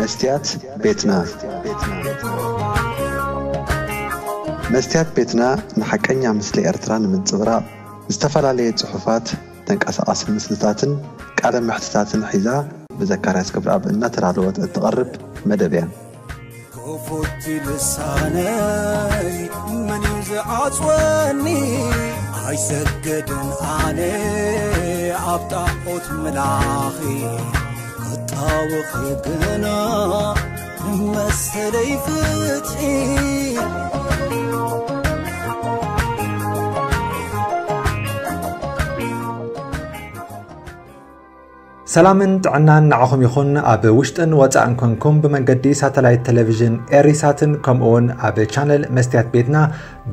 መስትያት ቤትና መስትያት ቤትና ንሓቀኛ ምስሊ ኤርትራ ንምንፅብራቕ ዝተፈላለየ ፅሑፋት ተንቀሳቐሲ ምስልታትን ቃለ ምሕትታትን ሒዛ ብዘካርያስ ክብረኣብ እናተዳለወት እትቐርብ መደብ እያ ክፉቲ ልሳነይ መን እዩ ዝዓፅወኒ ኣይሰገድን ኣነ ኣብ ጣዖት መላኺ ክጣውኺ ግና መሰለይ ፍትሒ ሰላምን ጥዕናን ንዓኹም ይኹን። ኣብ ውሽጥን ወፃእን ኮንኩም ብመንገዲ ሳተላይት ቴሌቭዥን ኤሪሳትን ከምኡውን ኣብ ቻነል መስትያት ቤትና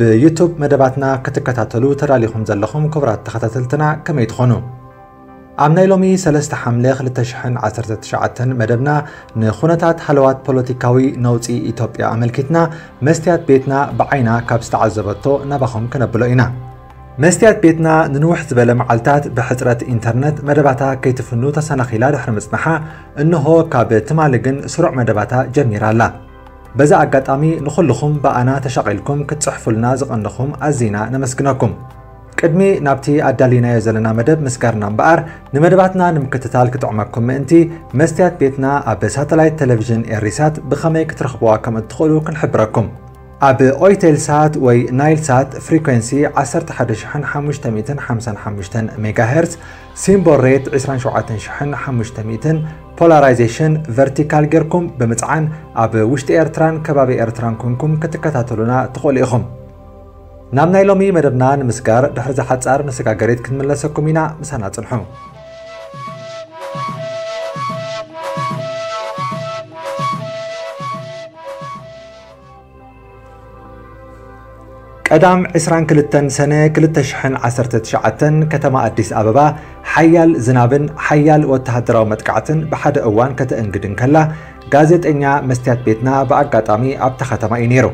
ብዩቱብ መደባትና ክትከታተሉ ተዳሊኹም ዘለኹም ክቡራት ተኸታተልትና ከመይ ትኾኑ ኣብ ናይ ሎሚ 3 ሓምለ 2019 መደብና ንኩነታት ሃለዋት ፖለቲካዊ ነውፂ ኢትዮጵያ ኣመልኪትና መስትያት ቤትና ብዓይና ካብ ዝተዓዘበቶ ናባኹም ክነብሎ ኢና መስትያት ቤትና ንንውሕ ዝበለ መዓልትታት ብሕፅረት ኢንተርነት መደባታ ከይትፍኑ ተሰናኺላ ድሕሪ ምፅናሓ እንሆ ካብ ትማሊ ግን ስሩዕ መደባታ ጀሚራ ኣላ በዛ ኣጋጣሚ ንኩልኹም ብኣና ተሸቒልኩም ክትፅሕፉልና ዝቐንኹም ኣዝና ነመስግነኩም كدمي نابتي أدالينا يزلنا مدب مسكرنا بقر نمدباتنا نمكتتال كتعمكم منتي مستيات بيتنا أب ساتلايت تلفزيون إريسات بخمي كترخبوها كم تدخلوا كنحبركم أب أويتيل سات وي نايل سات فريكونسي حموشتن ميجا هرتز سيمبول ريت 27500 بولارايزيشن فرتيكال جيركم بمتعان أب وشت إيرتران كبابي إيرتران كونكم كتكتاتلونا تقول إخم ናብ ናይ ሎሚ መደብና ንምስጋር ድሕሪ ዝሓፃር መሰጋገሪት ክንመለሰኩም ኢና ምሳና ፅንሑ ቀዳም 22 ሰነ 2019 ከተማ ኣዲስ ኣበባ ሓያል ዝናብን ሓያል ወተሃደራዊ መጥቃዕትን ብሓደ እዋን ከተእንግድን ከላ ጋዜጠኛ መስትያት ቤትና ብኣጋጣሚ ኣብታ ከተማ እዩ ነይሩ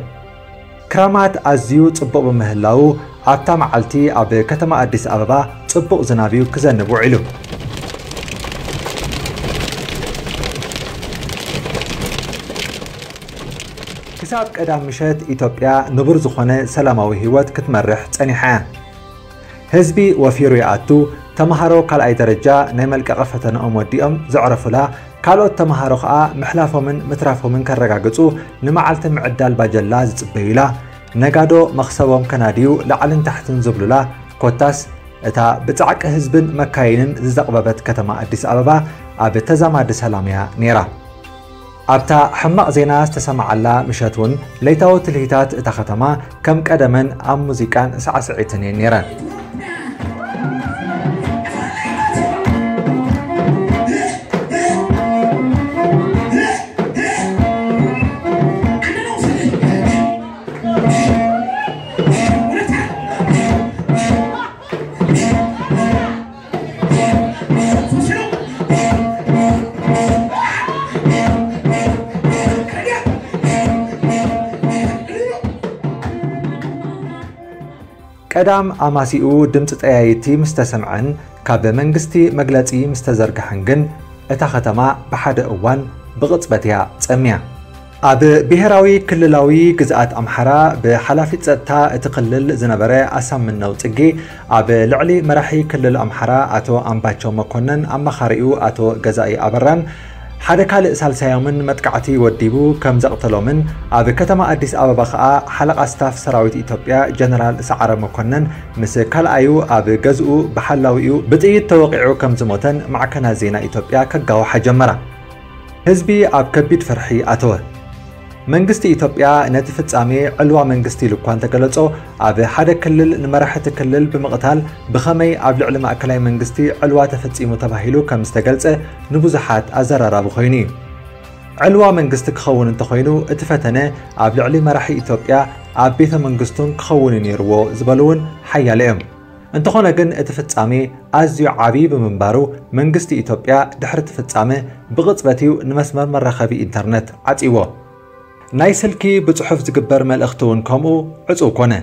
كرامات أزيو تبقى بمهلاو أبتام عالتي أب كتما أديس أبابا تبقى زنابيو كزنبو علو كساب قدام مشات إثيوبيا نبر زخونة سلاماوي هيوت كتمرح تنحا هزبي وفيرو يأتو تمهرو اي درجة نيمل قفة نقوم وديهم زعرفوا لها ካልኦት ተምሃሮ ከዓ ምሕላፎምን ምትራፎምን ከረጋግፁ ንመዓልቲ ምዕዳል ባጀላ ዝፅበዩላ ነጋዶ መኽሰቦም ከናድዩ ላዕልን ታሕትን ዝብሉላ ኮታስ እታ ብፃዕቂ ህዝብን መካይንን ዝዘቕበበት ከተማ ኣዲስ ኣበባ ኣብ ተዛማዲ ሰላም እያ ነይራ ኣብታ ሕማቕ ዜና ዝተሰማዓላ ምሸት እውን ለይታዊ ትልሂታት እታ ከተማ ከም ቀደመን ኣብ ሙዚቃን ሳዕስዒትን እየን ነይረን ቀዳም ኣማሲኡ ድምፂ ጠያይቲ ምስ ተሰምዐን ካብ መንግስቲ መግለፂ ምስ ተዘርግሐን ግን እታ ከተማ ብሓደ እዋን ብቕፅበት እያ ጸምያ ኣብ ብሄራዊ ክልላዊ ግዝኣት ኣምሓራ ብሓላፊት ፀጥታ እቲ ክልል ዝነበረ ኣሳምነው ፅጌ ኣብ ልዕሊ መራሒ ክልል ኣምሓራ ኣቶ ኣምባቸው መኮነን ኣመኻሪኡ ኣቶ ገዛኢ ኣበራን ሓደ ካልእ ሳልሳዮምን መጥቃዕቲ ወዲቡ ከም ዘቕተሎምን ኣብ ከተማ ኣዲስ ኣበባ ከዓ ሓለቓ ስታፍ ሰራዊት ኢትዮጵያ ጀነራል ሰዓረ መኮነን ምስ ካልኣዩ ኣብ ገዝኡ ብሓላዊኡ ብጥይት ተወቂዑ ከም ዝሞተን ማዕከናት ዜና ኢትዮጵያ ከጋውሓ ጀመራ ህዝቢ ኣብ ከቢድ ፍርሒ ኣተወ መንግስቲ ኢትዮጵያ ነቲ ፍጻሜ ዕልዋ መንግስቲ ኢሉ እኳ እንተገለጾ ኣብ ሓደ ክልል ንመራሕቲ ክልል ብምቕታል ብኸመይ ኣብ ልዕሊ ማእከላይ መንግስቲ ዕልዋ ተፈጺሙ ተባሂሉ ከም ዝተገልጸ ንብዙሓት ኣዘራራቢ ኮይኑ እዩ ዕልዋ መንግስቲ ክኸውን እንተኮይኑ እቲ ፈተነ ኣብ ልዕሊ መራሒ ኢትዮጵያ ኣብ ቤተ መንግስቱን ክኸውን ነይርዎ ዝበሉ እውን ሓያለ እዮም እንተኾነ ግን እቲ ፍጻሜ ኣዝዩ ዓብዪ ብምንባሩ መንግስቲ ኢትዮጵያ ድሕሪ እቲ ፍጻሜ ብቕፅበት እዩ ንመስመር መራኸቢ ኢንተርነት ዓፂዎ ናይ ስልኪ ብጽሑፍ ዝግበር መልእኽቲ እውን ከምኡ ዕፁብ ኮነ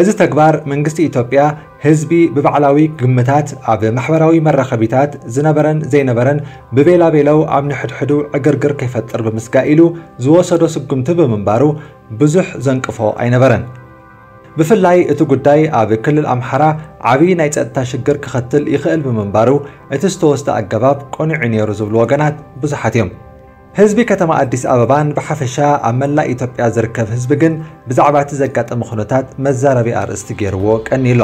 እዚ ተግባር መንግስቲ ኢትዮጵያ ህዝቢ ብባዕላዊ ግምታት ኣብ ማሕበራዊ መራኸቢታት ዝነበረን ዘይነበረን ብቤላቤለው ኣብ ንሕድሕዱ ዕግርግር ከይፈጥር ብምስጋእ ኢሉ ዝወሰዶ ስጉምቲ ብምንባሩ ብዙሕ ዘንቅፎ ኣይነበረን ብፍላይ እቲ ጉዳይ ኣብ ክልል ኣምሓራ ዓብዪ ናይ ፀጥታ ሽግር ክኸትል ይኽእል ብምንባሩ እቲ ዝተወስደ ኣገባብ ቆኒዑ ነይሩ ዝብሉ ወገናት ብዙሓት እዮም ህዝቢ ከተማ ኣዲስ ኣበባን ብሓፈሻ ኣብ መላእ ኢትዮጵያ ዝርከብ ህዝቢ ግን ብዛዕባ እቲ ዘጋጠመ ኩነታት መዛረቢ ኣርእስቲ ገይርዎ ቀኒሎ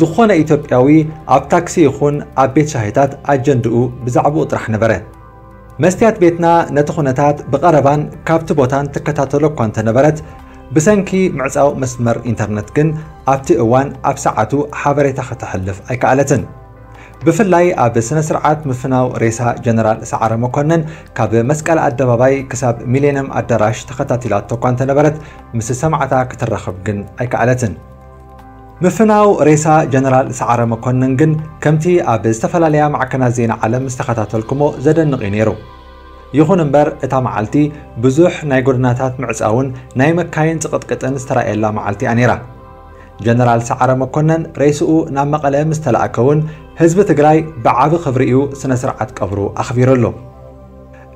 ዝኾነ ኢትዮጵያዊ ኣብ ታክሲ ይኹን ኣብ ቤት ሻሂታት ኣጀንድኡ ብዛዕባኡ ጥራሕ ነበረ። መስትያት ቤትና ነቲ ኩነታት ብቐረባን ካብቲ ቦታን ትከታተሎ እኳ እንተነበረት ብሰንኪ ምዕፃው መስመር ኢንተርነት ግን ኣብቲ እዋን ኣብ ሰዓቱ ሓበሬታ ከተሕልፍ ኣይከኣለትን بفلای آب سنسرعت مفناو ریسا جنرال سعر مكنن مکنن کاب الدبابي عدبابای ميلينم میلینم عدراش تقطعات تقانت تنبرت مس سمعتا كترخب جن أي كعلتن مفناو رئيسا جنرال سعر مكنن جن كمتي أبز تفلاليا معكنا زين على استخدات الكمو زدن نغينيرو يخون انبر اتا معالتي بزوح ناي قرناتات معزاون ناي مكاين تقطقتن استرائيلا معالتي أنيرا جنرال سعر مكنن رئيسو نام مقالة مستلعكون ናብ መቐለ ምስ ተለኣከውን ህዝቢ ትግራይ ብዓቢ ክብሪ እዩ ስነ ስርዓት ቀብሩ ኣኽቢሩሉ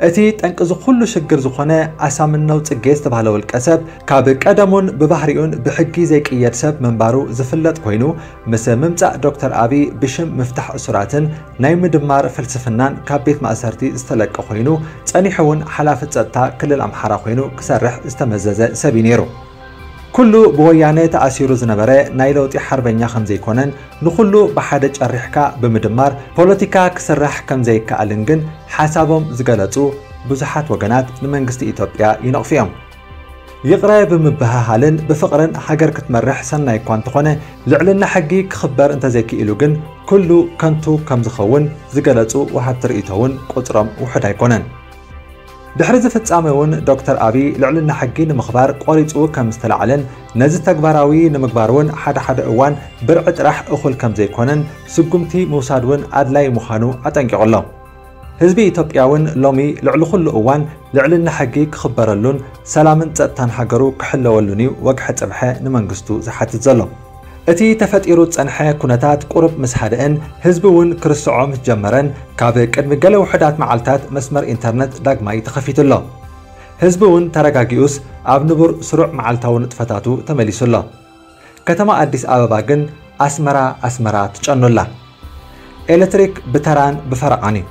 እቲ ጠንቂ ዝኩሉ ሽግር ዝኾነ ኣሳምነው ጽጌ ዝተባሃለ ውልቀ ሰብ ካብ ቀደሙን ብባህሪኡን ብሕጊ ዘይቅየድ ሰብ ምንባሩ ዝፍለጥ ኮይኑ ምስ ምምፃእ ዶክተር ኣብይ ብሽም ምፍታሕ እሱራትን ናይ ምድማር ፍልስፍናን ካብ ቤት ማእሰርቲ ዝተለቀ ኮይኑ ጸኒሑ እውን ሓላፊ ፀጥታ ክልል ኣምሓራ ኮይኑ ክሰርሕ ዝተመዘዘ ሰብ እዩ ነይሩ ኩሉ ብወያነ ተኣሲሩ ዝነበረ ናይ ለውጢ ሓርበኛ ከም ዘይኮነን ንኩሉ ብሓደ ጨሪሕካ ብምድማር ፖለቲካ ክስራሕ ከም ዘይከኣልን ግን ሓሳቦም ዝገለጹ ብዙሓት ወገናት ንመንግስቲ ኢትዮጵያ ይነቕፉ እዮም ይቕረ ብምብሃሃልን ብፍቕርን ሃገር ክትመርሕ ሰናይ እኳ እንተኾነ ልዕልና ሕጊ ክኽበር እንተዘይክኢሉ ግን ኩሉ ከንቱ ከም ዝኸውን ዝገለጹ ወሃብቲ ርእቶ እውን ቁፅሮም ውሑድ ኣይኮነን ድሕሪ ዝፍጻመ እውን ዶክተር ኣብይ ልዕልና ሕጊ ንምኽባር ቆሪፁ ከም ዝተላዕለን ነዚ ተግባራዊ ንምግባር እውን ሓደ ሓደ እዋን ብርዒ ጥራሕ እኹል ከም ዘይኮነን ስጉምቲ ምውሳድ እውን ኣድላይ ምዃኑ ኣጠንቂቑሎ ህዝቢ ኢትዮጵያ እውን ሎሚ ልዕሊ ኩሉ እዋን ልዕልና ሕጊ ክኽበረሉን ሰላምን ፀጥታን ሃገሩ ክሕለወሉን እዩ ወግሒ ፅብሐ ንመንግስቱ ዝሓትት ዘሎ እቲ ተፈጢሩ ዝፀንሐ ኩነታት ቁርብ ምስ ሃደአን ህዝቢ እውን ክርስዖ ምስ ጀመረን ካብ ቅድሚ ገለ ውሕዳት መዓልትታት መስመር ኢንተርነት ዳግማይ ተኸፊቱሎ ህዝቢ እውን ተረጋጊኡስ ኣብ ንቡር ስሩዕ መዓልታዊ ንጥፈታቱ ተመሊሱሎ ከተማ ኣዲስ ኣበባ ግን ኣስመራ ኣስመራ ትጨኑላ ኤሌክትሪክ ብተራን ብፈረቓን እዩ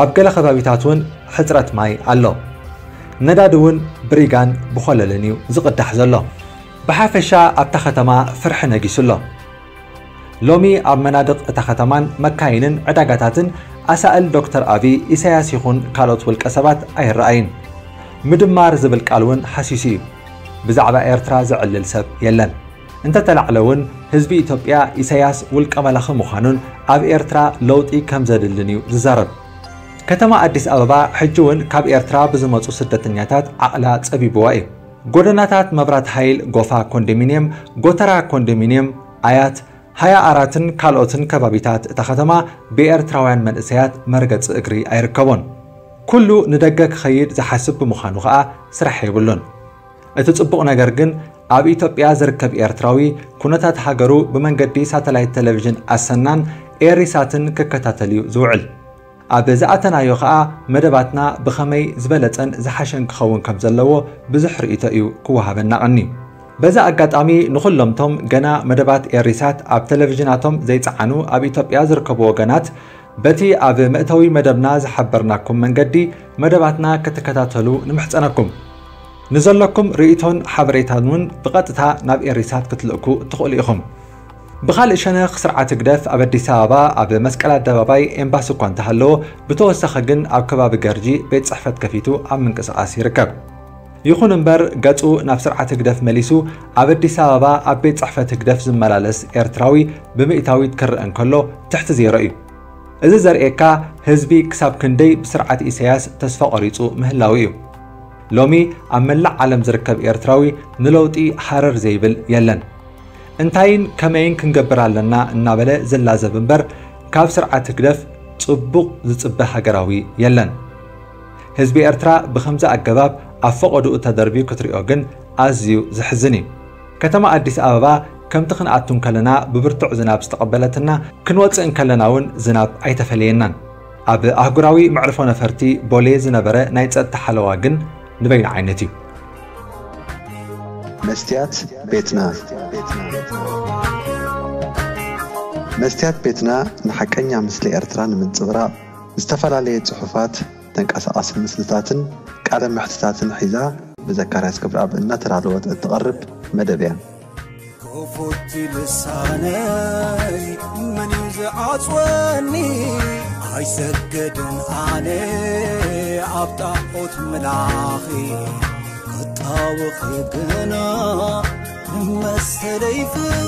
ኣብ ገለ ከባቢታት እውን ሕፅረት ማይ ኣሎ ነዳዲ እውን ብሪጋን ብኮለልን እዩ ዝቕዳሕ ዘሎ ብሓፈሻ ኣብታ ከተማ ፍርሒ ነጊሱሎ ሎሚ ኣብ መናድቕ እታ ከተማን መካይንን ዕዳጋታትን ኣሳእል ዶክተር ኣብይ ኢሳያስ ይኹን ካልኦት ውልቀ ሰባት ኣይረኣይን ምድማር ዝብል ቃል እውን ሓሲሱ እዩ ብዛዕባ ኤርትራ ዝዕልል ሰብ የለን እንተተላዕለ እውን ህዝቢ ኢትዮጵያ ኢሳያስ ውልቀ መላኺ ምዃኑን ኣብ ኤርትራ ለውጢ ከም ዘድልን እዩ ዝዛረብ ከተማ ኣዲስ ኣበባ ሕጂ እውን ካብ ኤርትራ ብዝመፁ ስደተኛታት ዓቕላ ፀቢብዋ እዩ ጎደናታት መብራት ሃይል ጎፋ ኮንዶሚንየም ጎተራ ኮንዶሚንየም ኣያት ሃያ ኣራትን ካልኦትን ከባቢታት እታ ከተማ ብኤርትራውያን መንእሰያት መርገፂ እግሪ ኣይርከቦን ኩሉ ንደገ ክኸይድ ዝሓስብ ብምዃኑ ከዓ ስራሕ የብሉን እቲ ጽቡቕ ነገር ግን ኣብ ኢትዮጵያ ዝርከብ ኤርትራዊ ኩነታት ሃገሩ ብመንገዲ ሳተላይት ቴሌቭዥን ኣሰናን ኤሪሳትን ክከታተል እዩ ዝውዕል ኣብ ዝኣተናዮ ከዓ መደባትና ብኸመይ ዝበለፀን ዝሓሸን ክኸውን ከም ዘለዎ ብዙሕ ርእቶ እዩ ክወሃበና ቐኒ በዛ ኣጋጣሚ ንኩሎምቶም ገና መደባት ኤሪሳት ኣብ ቴሌቭዥናቶም ዘይፀዓኑ ኣብ ኢትዮጵያ ዝርከቡ ወገናት በቲ ኣብ መእተዊ መደብና ዝሓበርናኩም መንገዲ መደባትና ክትከታተሉ ንምሕፀነኩም። ንዘለኩም ርእቶን ሓበሬታን እውን ብቐጥታ ናብ ኤሪሳት ክትልእኩ ትኽእሉ ኢኹም بخال شناخ سرعة قدف أب الدسابة أب مسكلة الدبابي إمباسي كون تهلو بتوسخ جن أب كباب جرجي بيت صحفة كفيتو أب من قصقاس يركب يخون امبر قطو ناب سرعة قدف مليسو أب الدسابة أب بيت صحفة قدف زملالس إرتراوي بمئتاوي تكرأن كله تحت زيرئي إذا زرئيكا هزبي كساب كندي بسرعة إسياس تسفى قريتو مهلاوي لومي أب ملع زركب إرتراوي نلوتي حرر زيبل يلن እንታይን ከመይን ክንገብር እናበለ ዝላዘብ እምበር ካብ ስርዓት ግደፍ ጽቡቕ ዝጽበ ሃገራዊ የለን። ህዝቢ ኤርትራ ብከምዚ ኣገባብ ኣብ ፈቐዱኡ ተደርቢዩ ክትሪኦ ግን ኣዝዩ ዝሕዝን እዩ። ከተማ ኣዲስ ኣበባ ከምቲ ክንኣቱን ከለና ብብርቱዕ ዝናብ ዝተቐበለትና ክንወፅእን ከለና እውን ዝናብ ኣይተፈለየናን ኣብ ኣህጉራዊ መዕርፎ ነፈርቲ ቦሌ ዝነበረ ናይ ፀጥታ ሓለዋ ግን ንበይኑ ዓይነት እዩ መስትያት ቤትና። መስትያት ቤትና ንሓቀኛ ምስሊ ኤርትራ ንምንፅብራቕ ዝተፈላለየ ፅሑፋት ተንቀሳቐሲ ምስልታትን ቃለ ምሕትታትን ሒዛ ብዘካርያስ ክብረኣብ እናተዳለወት እትቐርብ መደብ እያ። ክፉቲ ልሳነይ መን ዝዓፅወኒ? ኣይሰገድን ኣነ ኣብ ጣዖት መላኺ هاوخ يبقنا مستليفتي